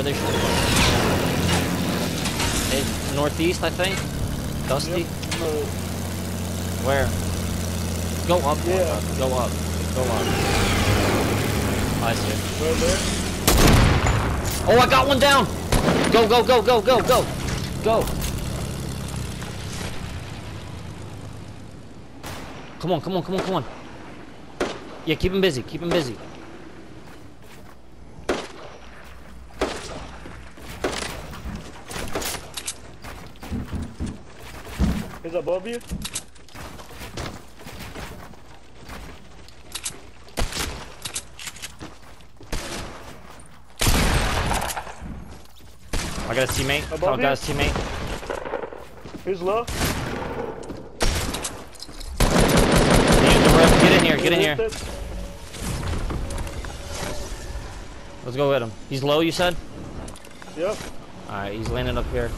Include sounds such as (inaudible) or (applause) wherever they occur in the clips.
Where they shooting? Hey, northeast, I think. Dusty. Yep. No, Where? Go up. Yeah. Go up. Go up. I see. right there. Oh, I got one down. Go, go, go, go, go, go, go. Come on, come on, come on, come on. Yeah, keep him busy. Keep him busy. You. I got a teammate. Above Oh, got a teammate. He's low. Use the roof. Get in here. Get in here. Let's go with him. He's low, you said? Yep. Alright, he's landing up here.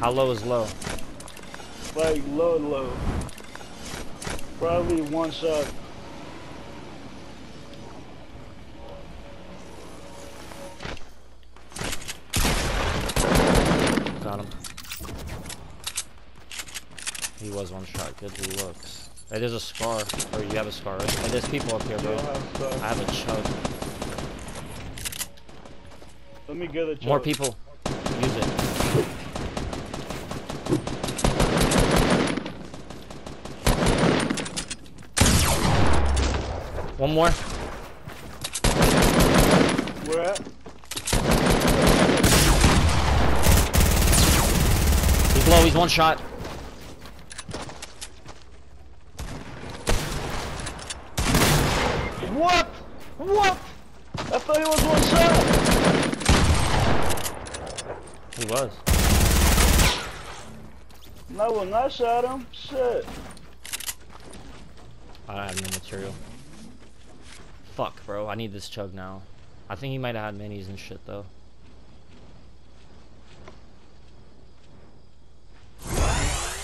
How low is low? Like low, low. Probably one shot. Got him. He was one shot. Good looks. Hey, there's a scar. Or you have a scar, right? Hey, there's people up here, bro. I have a chug. Let me get a chug. More people. Use it. One more. Where at? He's low. He's one shot. What? What? I thought he was one shot. He was. No, when I shot him, shit. I have no material. Fuck, bro. I need this chug now. I think he might have had minis and shit, though.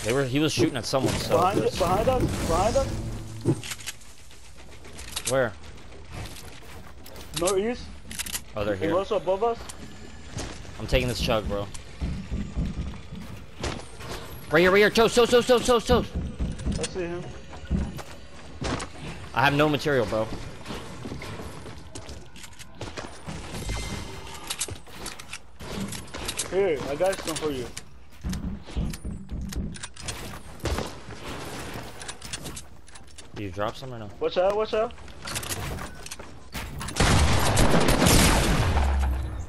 They were. He was shooting at someone. So behind, it, behind us, behind us, where? northeast. Oh, they're He here. was above us. I'm taking this chug, bro. Right here, right here. Toast, toast, toast, toast, toast, toast. I see him. I have no material, bro. Here, I got some for you. Do you drop some or no? What's up? What's up?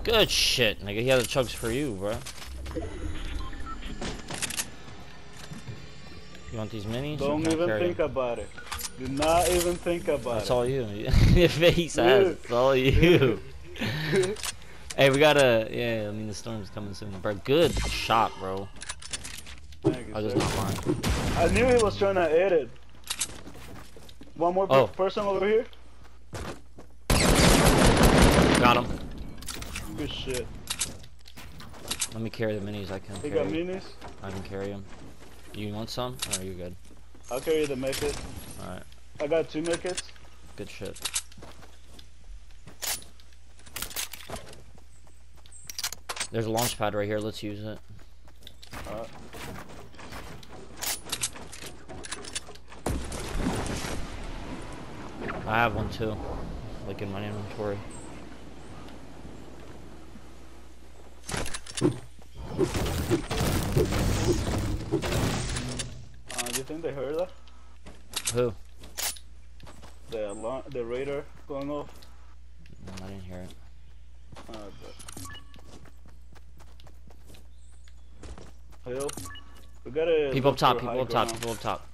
Good shit, nigga. He has the chugs for you, bro. You want these minis? Don't Or can I even think them? about it. Do not even think about That's it. (laughs) That's all you. Your face ass. It's all you. (laughs) (laughs) hey, we gotta. Yeah, I mean the storm's coming soon, bro. Good shot, bro. I was just not lying. I knew he was trying to edit. One more Oh. person over here. Got him. Good shit. Let me carry the minis. I can. He Carry. got minis. I can carry them. You want some? Or are you good? I'll carry the medkit. All right. I got two medkits. Good shit. There's a launch pad right here. Let's use it. Alright. I have one too, like in my inventory. Uh, do you think they heard that? Who? The alarm, the radar going off. Mm, I didn't hear it. Uh, Hill. We gotta. People up top. People up top. People up top.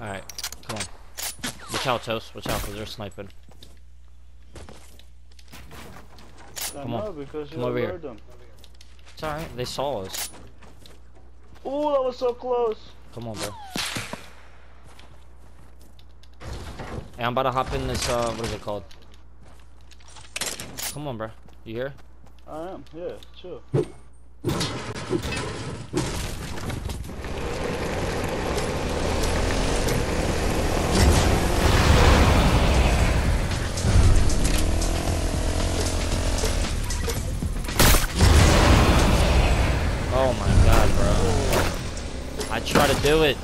Alright, come on. Watch out, Toast. Watch out, because they're sniping. I Come on. because Come you over here. them. It's alright. They saw us. Ooh, that was so close. Come on, bro. Hey, I'm about to hop in this, uh, what is it called? Come on, bro. You here? I am. Yeah, sure. Do it.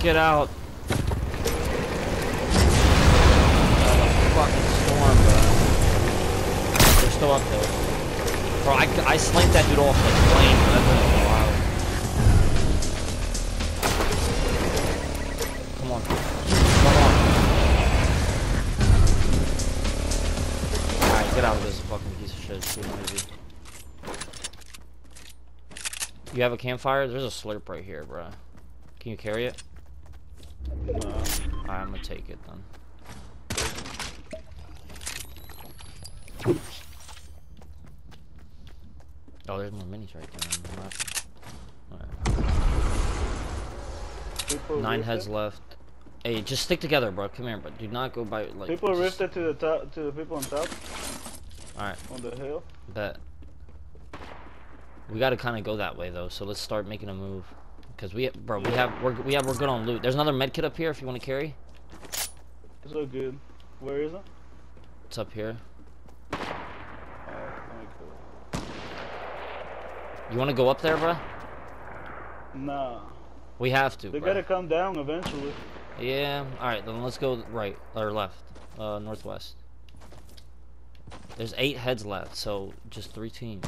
Get out. Oh, fucking storm, bro. They're still up there. Bro, I, I sniped that dude off the plane. That while. Come on. Come on. Alright, get out of this fucking piece of shit. It's too noisy. You have a campfire? There's a slurp right here, bro. Can you carry it? No. Alright, I'm gonna take it then. Oh, there's more minis right there. on the left. Alright. People Nine heads left. Hey, just stick together, bro. Come here, but do not go by like. People just- rifted to the top, to the people on top, Alright, on the hill. bet. We gotta kind of go that way though, so let's start making a move. Cause we, bro, we have, we're, we have, we're good on loot. There's another med kit up here if you want to carry. It's so good. Where is it? It's up here. Let me go. You want to go up there, bro? Nah. We have to. They bruh. gotta come down eventually. Yeah. All right, then let's go right or left, uh, northwest. There's eight heads left, so just three teams.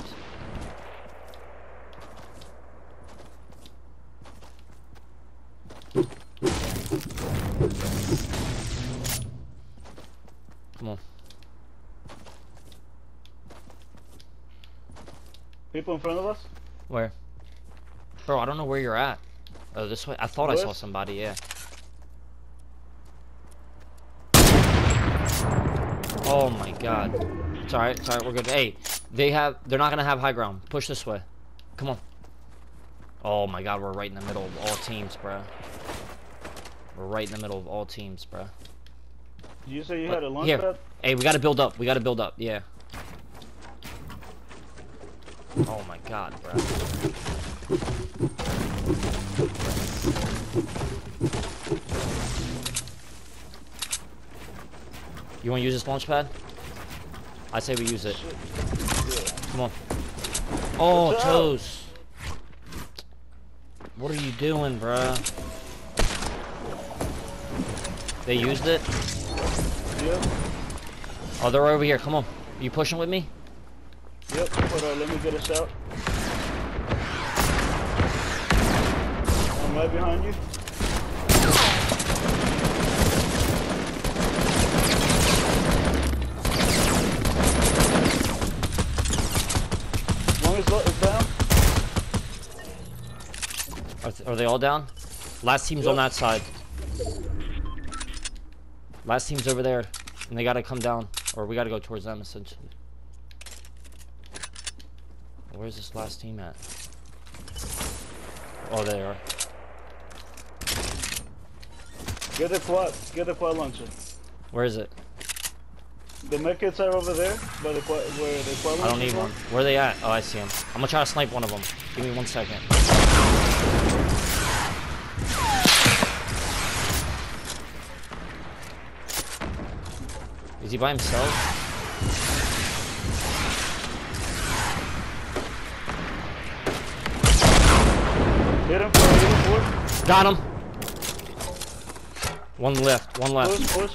Come on. People in front of us? Where? Bro, I don't know where you're at. Oh, this way. I thought I saw somebody. Yeah. Oh my god. It's alright, it's alright, we're good. Hey, they have, they're not gonna have high ground. Push this way. Come on. Oh my god, we're right in the middle of all teams, bruh. We're right in the middle of all teams, bruh. Did you say you But had a launch here. pad? Hey, we gotta build up, we gotta build up, yeah. Oh my god, bruh. You wanna use this launch pad? I say we use it. Come on. Oh, toes. What are you doing, bruh? They used it? Yep. Oh, they're over here. Come on. You pushing with me? Yep. Hold on, let me get a shot. I'm right behind you. One is, is down. Are, th- are they all down? Last team's on that side. Last team's over there. And they gotta come down. Or we gotta go towards them, essentially. Where's this last team at? Oh, there they are. Get the quad. Get the quad launcher. Where is it? The medkits are over there, by the quad, where the quad I don't need one. Where are they at? Oh, I see them. I'm gonna try to snipe one of them. Give me one second. Is he by himself? Got him. One left. One left. Push, push.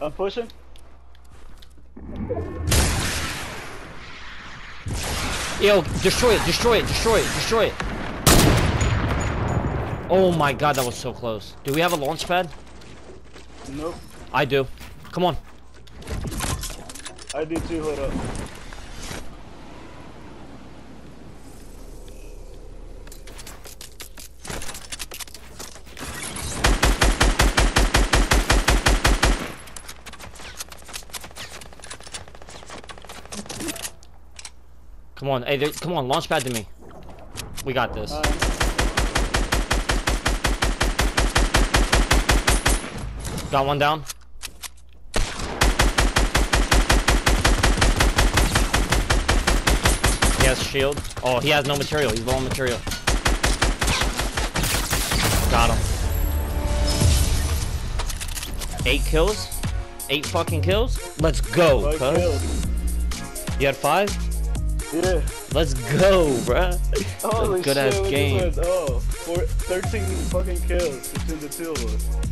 I'm pushing. Yo, destroy it. Destroy it. Destroy it. Destroy it. Oh my god, that was so close. Do we have a launch pad? Nope. I do. Come on. I do too, hold up. Come on, hey, there, come on, launch pad to me. We got this. Alright. Got one down. He has shield. Oh, he has no material. He's low on material. Got him. Eight kills? Eight fucking kills? Let's go, cuz. You had five? Yeah. Let's go, bruh. Holy good shit, ass game. Oh, four, 13 fucking kills between the two of us.